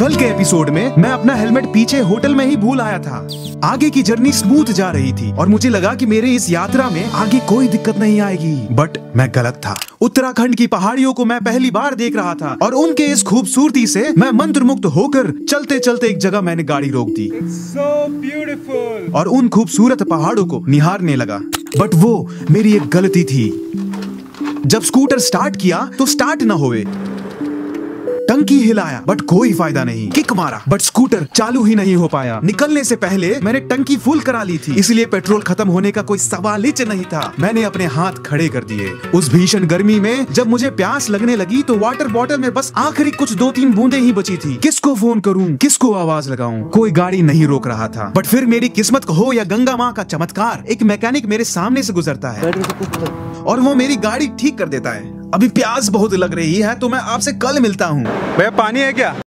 कल के एपिसोड में मैं अपना हेलमेट पीछे होटल में ही भूल आया था। आगे की जर्नी स्मूथ जा रही थी और मुझे लगा कि मेरे इस यात्रा में आगे कोई दिक्कत नहीं आएगी। बट मैं गलत था। उत्तराखंड की पहाड़ियों को मैं पहली बार देख रहा था और उनके इस खूबसूरती से मैं मंत्रमुग्ध होकर चलते चलते एक जगह मैंने गाड़ी रोक दी। So और उन खूबसूरत पहाड़ों को निहारने लगा। बट वो मेरी एक गलती थी। जब स्कूटर स्टार्ट किया तो स्टार्ट ना होए। टंकी हिलाया बट कोई फ़ायदा नहीं। किक मारा बट स्कूटर चालू ही नहीं हो पाया। निकलने से पहले मैंने टंकी फुल करा ली थी, इसलिए पेट्रोल खत्म होने का कोई सवाल ही नहीं था। मैंने अपने हाथ खड़े कर दिए। उस भीषण गर्मी में जब मुझे प्यास लगने लगी तो वाटर बॉटल में बस आखिरी कुछ दो तीन बूंदे ही बची थी। किसको फ़ोन करूँ? किसको आवाज़ लगाऊँ? कोई गाड़ी नहीं रोक रहा था। बट फिर मेरी किस्मत हो या गंगा माँ का चमत्कार, एक मैकेनिक मेरे सामने से गुजरता है। और वो मेरी गाड़ी ठीक कर देता है। अभी प्यास बहुत लग रही है तो मैं आपसे कल मिलता हूँ। भैया, पानी है क्या?